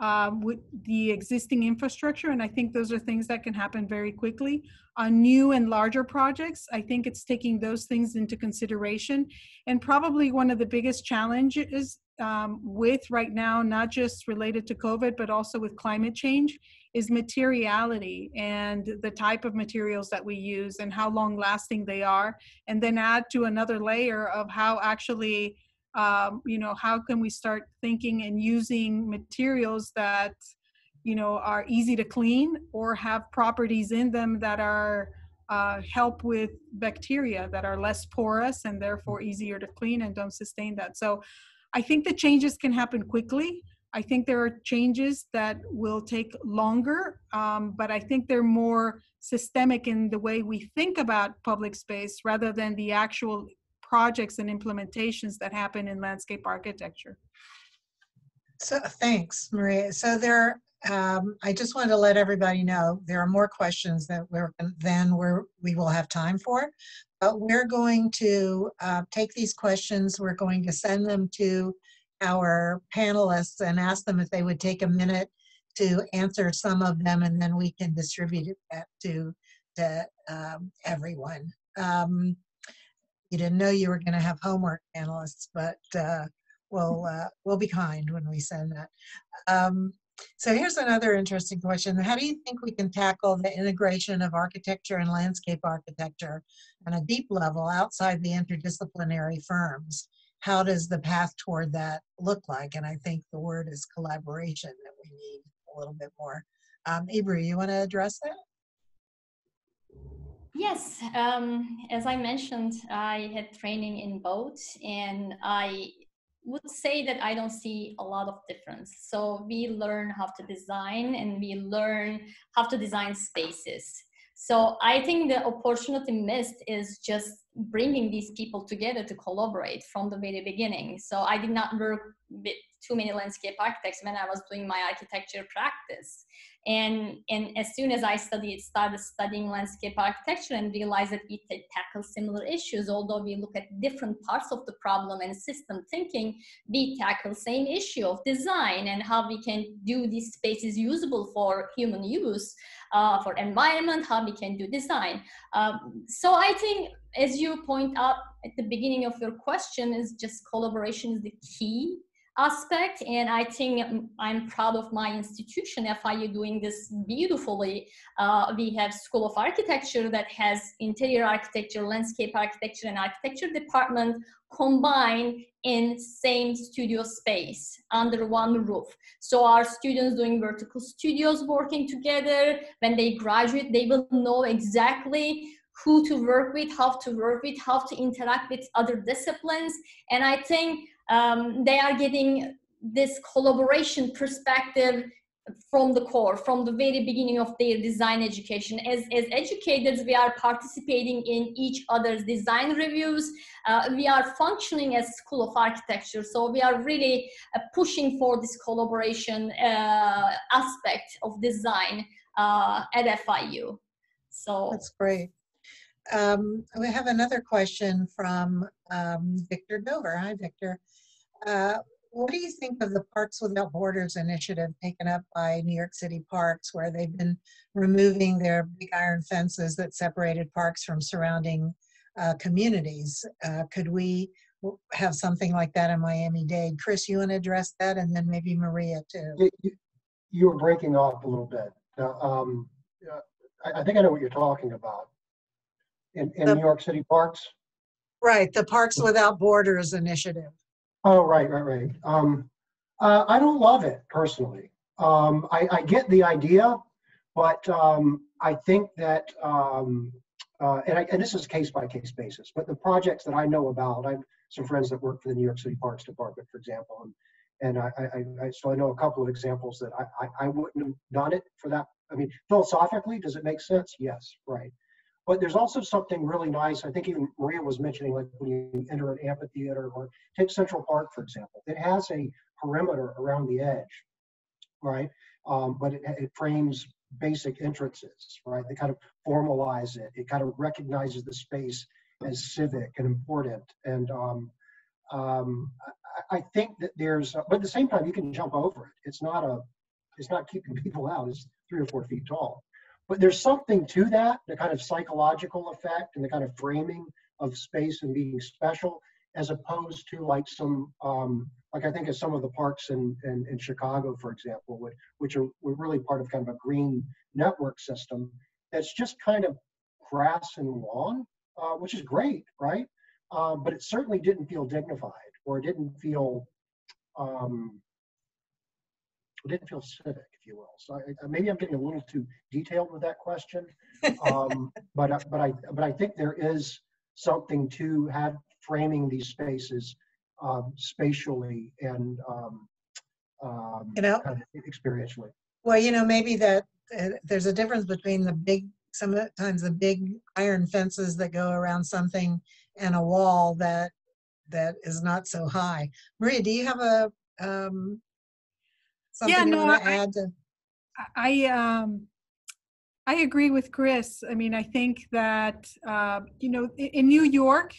um, with the existing infrastructure. And I think those are things that can happen very quickly. On new and larger projects, I think it's taking those things into consideration. And probably one of the biggest challenges um, with right now, not just related to COVID, but also with climate change, is materiality and the type of materials that we use and how long lasting they are. And then add to another layer of how actually um, you know how can we start thinking and using materials that you know are easy to clean or have properties in them that are uh, help with bacteria that are less porous and therefore easier to clean and don't sustain that. So i think the changes can happen quickly. I think there are changes that will take longer um, but i think they're more systemic in the way we think about public space rather than the actual projects and implementations that happen in landscape architecture. So thanks, Maria. So there, um, I just wanted to let everybody know there are more questions that we're than we're we will have time for, but we're going to uh, take these questions. We're going to send them to our panelists and ask them if they would take a minute to answer some of them, and then we can distribute that to to um, everyone. Um, you didn't know you were going to have homework panelists, but uh, we'll [laughs] uh, we'll be kind when we send that. Um, so here's another interesting question: How do you think we can tackle the integration of architecture and landscape architecture on a deep level outside the interdisciplinary firms? How does the path toward that look like? And I think the word is collaboration that we need a little bit more. Um, Ebru, you want to address that? Yes, um, as I mentioned, I had training in both, and I would say that I don't see a lot of difference. So we learn how to design, and we learn how to design spaces. So I think the opportunity missed is just bringing these people together to collaborate from the very beginning. So I did not work with too many landscape architects when I was doing my architecture practice. And, and as soon as I studied, started studying landscape architecture and realized that we tackle similar issues, although we look at different parts of the problem and system thinking, we tackle same issue of design and how we can do these spaces usable for human use, uh, for environment, how we can do design. Um, so I think, as you point out at the beginning of your question, is just collaboration is the key aspect. And I think I'm proud of my institution, FIU, doing this beautifully. Uh, we have School of Architecture that has interior architecture, landscape architecture, and architecture department combined in same studio space under one roof. So our students doing vertical studios working together, when they graduate, they will know exactly who to work with, how to work with, how to interact with other disciplines. And I think um, they are getting this collaboration perspective from the core, from the very beginning of their design education. As, as educators, we are participating in each other's design reviews. Uh, we are functioning as School of Architecture, so we are really uh, pushing for this collaboration uh, aspect of design uh, at FIU. So That's great. Um, we have another question from um, Victor Dover. Hi, Victor. Uh, what do you think of the Parks Without Borders initiative taken up by New York City Parks, where they've been removing their big iron fences that separated parks from surrounding uh, communities? Uh, could we have something like that in Miami-Dade? Chris, you want to address that, and then maybe Maria too. You- were breaking off a little bit. Um, uh, I think I know what you're talking about. In, in The- New York City parks? Right, the Parks Without Borders initiative. Oh, right, right, right. Um, uh, I don't love it personally. Um, I, I get the idea, but um, I think that, um, uh, and, I, and this is a case by case basis, but the projects that I know about, I have some friends that work for the New York City Parks Department, for example, and, and I, I, I, I- so I know a couple of examples that I, I, I wouldn't have done it for that. I mean, philosophically, does it make sense? Yes, right. But there's also something really nice. I think even Maria was mentioning, like when you enter an amphitheater or take Central Park, for example, it has a perimeter around the edge, right? Um, but it, it frames basic entrances, right? They kind of formalize it. It kind of recognizes the space as civic and important. And um, um, I, I think that there's, but at the same time, you can jump over it. It's not a, it's not keeping people out. It's three or four feet tall. But there's something to that, the kind of psychological effect and the kind of framing of space and being special, as opposed to like some, um, like I think of some of the parks in, in, in Chicago, for example, which, which are were really part of kind of a green network system that's just kind of grass and lawn, uh, which is great, right? Uh, but it certainly didn't feel dignified or it didn't feel, um, it didn't feel civic, you will. So I, maybe I'm getting a little too detailed with that question. [laughs] Um, but, I- but I, but I think there is something to have framing these spaces um, spatially and um, um, You know- kind of experientially. Well, you know, maybe that uh, there's a difference between the big, sometimes the big iron fences that go around something and a wall that that is not so high. Maria, do you have a um, something you no, want to I- add to? I um I agree with Chris. I mean, I think that uh, you know in New York,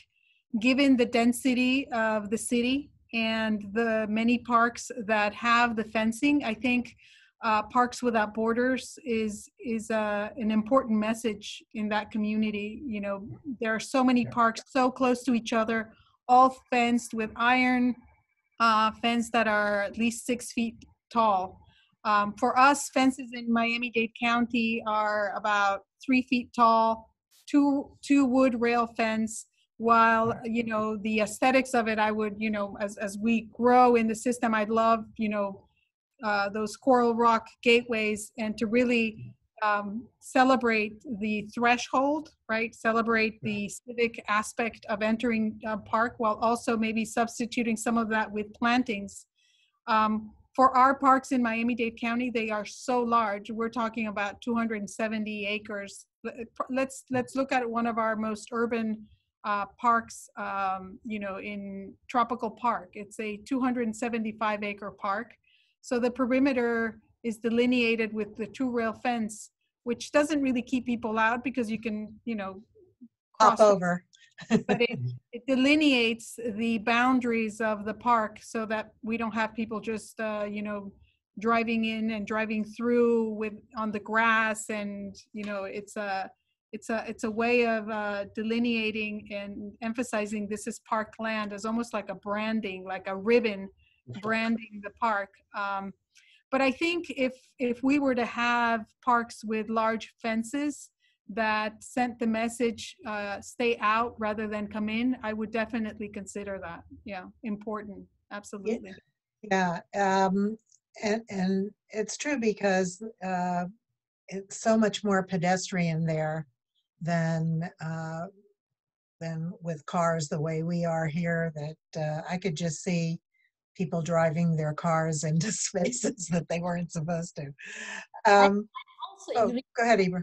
given the density of the city and the many parks that have the fencing, I think uh, Parks Without Borders is is uh, an important message in that community. You know, there are so many parks so close to each other, all fenced with iron uh, fence that are at least six feet tall. Um, for us, fences in Miami-Dade County are about three feet tall, two two wood rail fence. While you know the aesthetics of it, I would you know as as we grow in the system, I'd love you know uh, those coral rock gateways and to really um, celebrate the threshold, right? Celebrate the civic aspect of entering a park while also maybe substituting some of that with plantings. Um, for our parks in Miami-Dade County, they are so large. We're talking about 270 acres. Let- Let's let's look at one of our most urban uh, parks. Um, you know, in Tropical Park, it's a 275 acre park. So the perimeter is delineated with the two rail fence, which doesn't really keep people out because you can, you know, cross the over. But it, [laughs] it delineates the boundaries of the park so that we don't have people just uh, you know driving in and driving through with on the grass and you know it's a it's a it's a way of uh, delineating and emphasizing this is park land as almost like a branding like a ribbon branding the park. Um, but I think if if we were to have parks with large fences that sent the message uh, "stay out" rather than come in, I would definitely consider that. Yeah, important. Absolutely. Yeah, um, and, and it's true because uh, it's so much more pedestrian there than uh, than with cars the way we are here. That uh, I could just see people driving their cars into [laughs] spaces that they weren't supposed to. Um, Also, oh, go ahead, Ebru.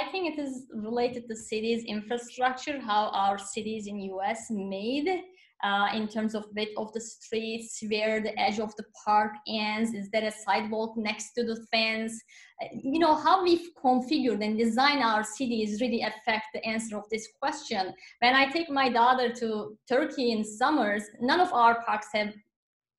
I think it is related to cities infrastructure, how our cities in US made uh, in terms of width of the streets, where the edge of the park ends, is there a sidewalk next to the fence? Uh, You know, how we've configured and designed our cities really affect the answer of this question. When I take my daughter to Turkey in summers, none of our parks have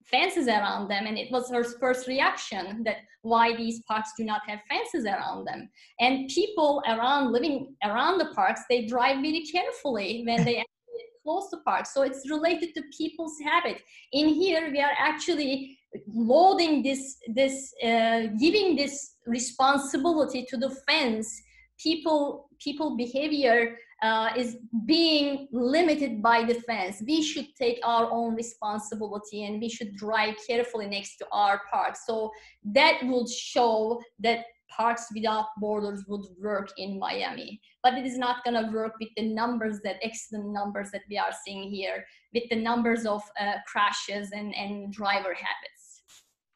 fences around them and it was her first reaction that why these parks do not have fences around them. And people around living around the parks they drive really carefully when they [laughs] close the park. So it's related to people's habit. In here we are actually loading this this uh, giving this responsibility to the fence people people behavior uh, is being limited by the fence. We should take our own responsibility and we should drive carefully next to our parks. So that would show that parks without borders would work in Miami. But it is not going to work with the numbers that excellent numbers that we are seeing here, with the numbers of uh, crashes and, and driver habits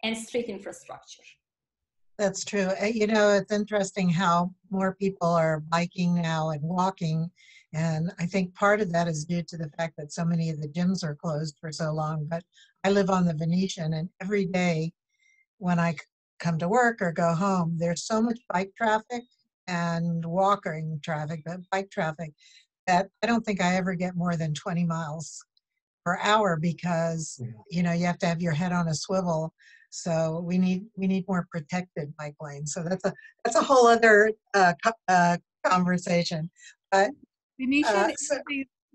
and street infrastructure. That's true. Uh, You know, it's interesting how more people are biking now and walking. And I think part of that is due to the fact that so many of the gyms are closed for so long. But I live on the Venetian, and every day when I come to work or go home, there's so much bike traffic and walking traffic, but bike traffic that I don't think I ever get more than 20 miles per hour because, you know, you have to have your head on a swivel so we need we need more protected bike lanes. So that's a that's a whole other uh, co- uh, conversation. But Venetian, Uh, is so-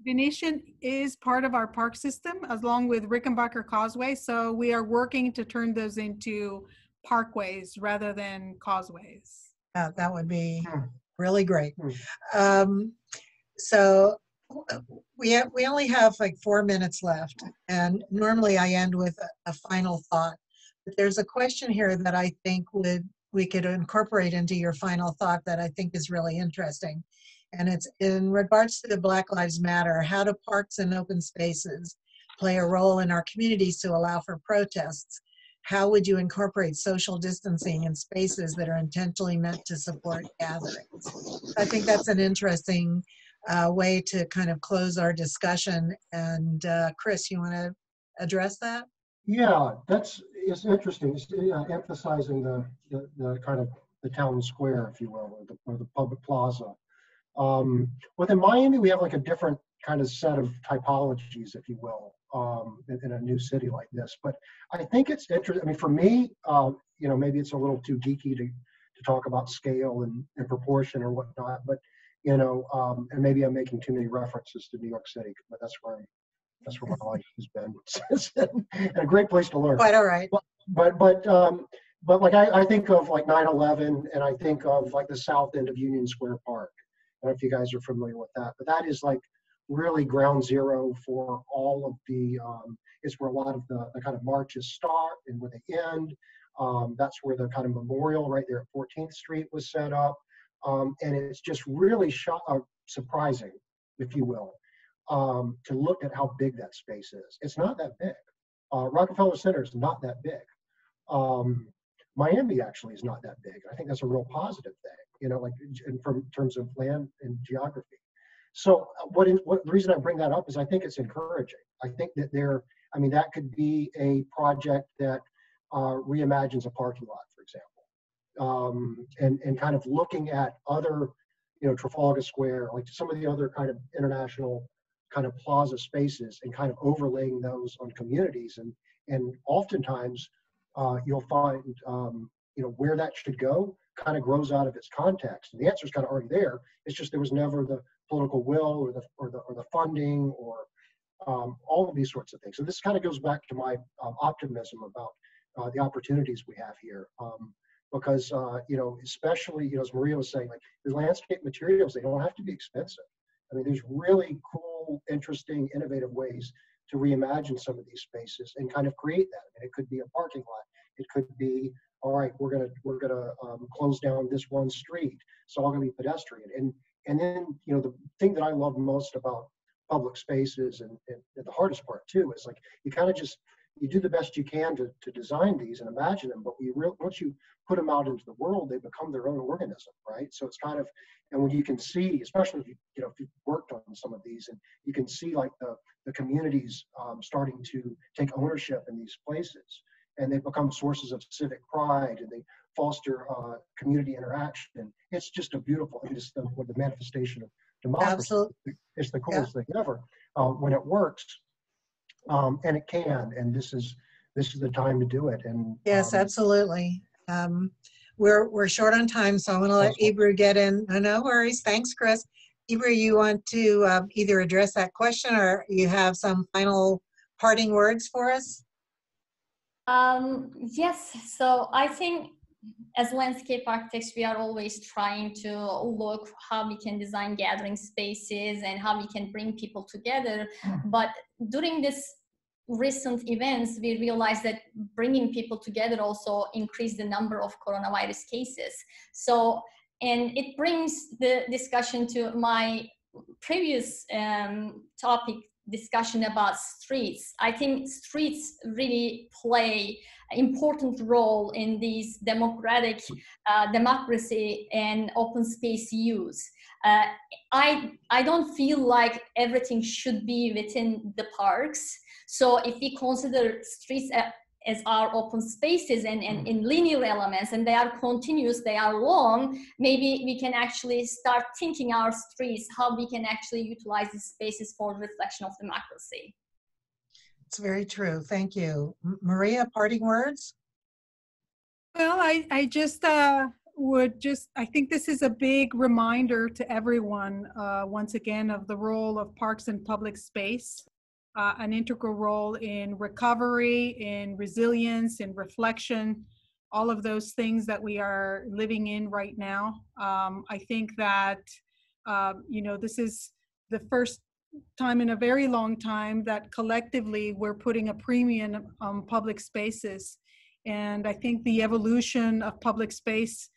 Venetian is part of our park system along with Rickenbacker Causeway. So we are working to turn those into parkways rather than causeways. uh, that would be Hmm. really great. Hmm. Um, so uh, we have, we only have like four minutes left, and normally I end with a, a final thought. There's a question here that I think would we could incorporate into your final thought that I think is really interesting. And it's in regards to the Black Lives Matter, how do parks and open spaces play a role in our communities to allow for protests? How would you incorporate social distancing in spaces that are intentionally meant to support gatherings? I think that's an interesting uh, way to kind of close our discussion. And uh, Chris, you want to address that? Yeah, that's, it's interesting, it's uh, emphasizing the, the, the kind of the town square, if you will, or the, or the public plaza. Um, within Miami, we have like a different kind of set of typologies, if you will, um, in, in a new city like this. But I think it's interesting, I mean, for me, uh, you know, maybe it's a little too geeky to, to talk about scale and, and proportion or whatnot, but, you know, um, and maybe I'm making too many references to New York City, but that's where I'm, that's where my life has been. [laughs] and a great place to learn. Quite all right. but but um but like I, I think of like 9-11 and i think of like the south end of union square park. I don't know if you guys are familiar with that but that is like really ground zero for all of the um it's where a lot of the, the kind of marches start and where they end. Um that's where the kind of memorial right there at 14th street was set up. Um and it's just really shot, uh, surprising if you will um to look at how big that space is it's not that big uh, Rockefeller Center is not that big. Um, Miami actually is not that big. I think that's a real positive thing, you know, like in from terms of land and geography. So uh, what is what the reason I bring that up is I think it's encouraging. I think that there, I mean, that could be a project that uh, reimagines a parking lot, for example, um, and and kind of looking at other, you know, Trafalgar Square, like some of the other kind of international kind of plaza spaces, and kind of overlaying those on communities, and and oftentimes uh, you'll find um, you know where that should go kind of grows out of its context. And the answer is kind of already there. It's just there was never the political will or the or the or the funding or um, all of these sorts of things. So this kind of goes back to my um, optimism about uh, the opportunities we have here. Um, because, uh, you know, especially, you know, as Maria was saying, like the landscape materials, they don't have to be expensive. I mean, there's really cool, interesting, innovative ways to reimagine some of these spaces and kind of create that. I mean, it could be a parking lot. It could be, all right, we're gonna we're gonna um, close down this one street. It's all gonna be pedestrian. And and then you know the thing that I love most about public spaces and, and, and the hardest part too is like you kind of just you do the best you can to, to design these and imagine them, but we real, once you put them out into the world, they become their own organism, right? So it's kind of, and when you can see, especially if you, you know, if you've worked on some of these and you can see like the, the communities um, starting to take ownership in these places and they become sources of civic pride and they foster uh, community interaction. It's just a beautiful, it's the, the manifestation of democracy. Absolutely. It's the coolest thing ever uh, when it works um, and it can. And this is this is the time to do it. And Yes, um, absolutely. Um, we're we're short on time, so I'm going to let That's Ebru get in. No, no worries. Thanks, Chris. Ebru, you want to um, either address that question or you have some final parting words for us? Um, yes, so I think as landscape architects, we are always trying to look how we can design gathering spaces and how we can bring people together. But during this recent events, we realized that bringing people together also increased the number of coronavirus cases. So, and it brings the discussion to my previous um, topic discussion about streets. I think streets really play an important role in these democratic uh, democracy and open space use. Uh, I, I don't feel like everything should be within the parks. So if we consider streets as our open spaces and, and in linear elements and they are continuous, they are long, maybe we can actually start thinking our streets, how we can actually utilize these spaces for reflection of democracy. It's very true. Thank you. Maria, parting words? Well, I, I just uh, would just, I think this is a big reminder to everyone, uh, once again, of the role of parks and public space, uh, an integral role in recovery, in resilience, in reflection, all of those things that we are living in right now. Um, I think that, uh, you know, this is the first time in a very long time that collectively we're putting a premium on public spaces and I think the evolution of public space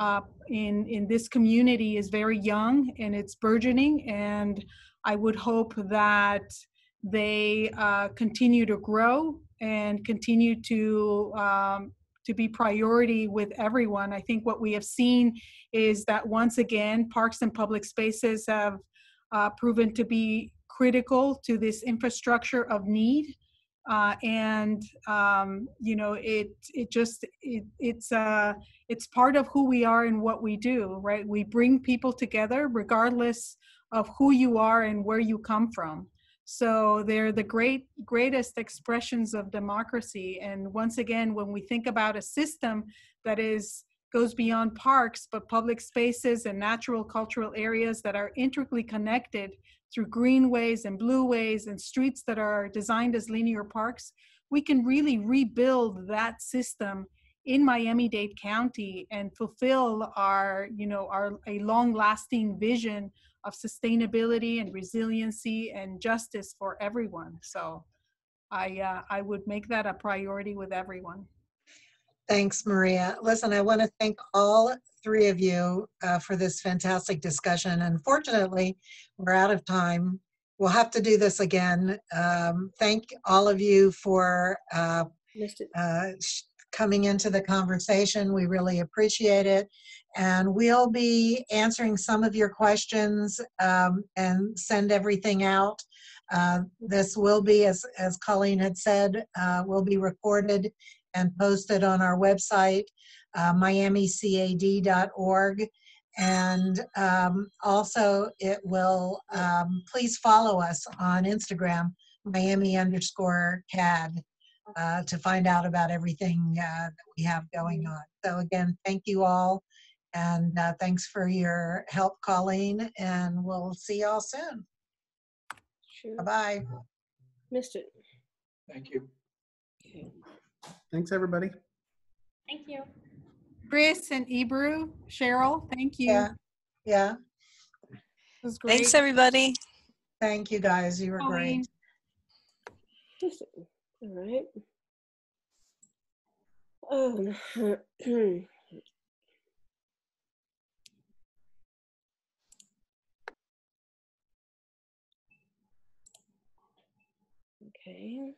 uh, in in this community is very young and it's burgeoning. And I would hope that they uh, continue to grow and continue to um, to be priority with everyone. I think what we have seen is that once again, parks and public spaces have uh, proven to be critical to this infrastructure of need. Uh, and um, you know it it just it, it's uh it's part of who we are and what we do right? We bring people together regardless of who you are and where you come from so they're the great greatest expressions of democracy. And once again when we think about a system that is goes beyond parks but public spaces and natural cultural areas that are intricately connected through greenways and blueways and streets that are designed as linear parks, we can really rebuild that system in Miami-Dade County and fulfill our, you know, our a long-lasting vision of sustainability and resiliency and justice for everyone. So I uh, I would make that a priority with everyone. Thanks, Maria. Listen, I want to thank all three of you uh, for this fantastic discussion. Unfortunately, we're out of time. We'll have to do this again. Um, thank all of you for uh, uh, coming into the conversation. We really appreciate it. And we'll be answering some of your questions um, and send everything out. Uh, this will be, as, as Colleen had said, uh, will be recorded and posted on our website, uh, miamicad.org. And um, also, it will, um, please follow us on Instagram, Miami underscore CAD, uh, to find out about everything uh, that we have going on. So, again, thank you all. And uh, thanks for your help, Colleen. And we'll see y'all soon. Sure. Bye bye. Missed it. Thank you. Okay. Thanks, everybody. Thank you. Chris and Ebru, Cheryl, thank you. Yeah, yeah. It was great. Thanks, everybody. Thank you, guys. You were Colleen. great. All right. Um, [clears throat] okay.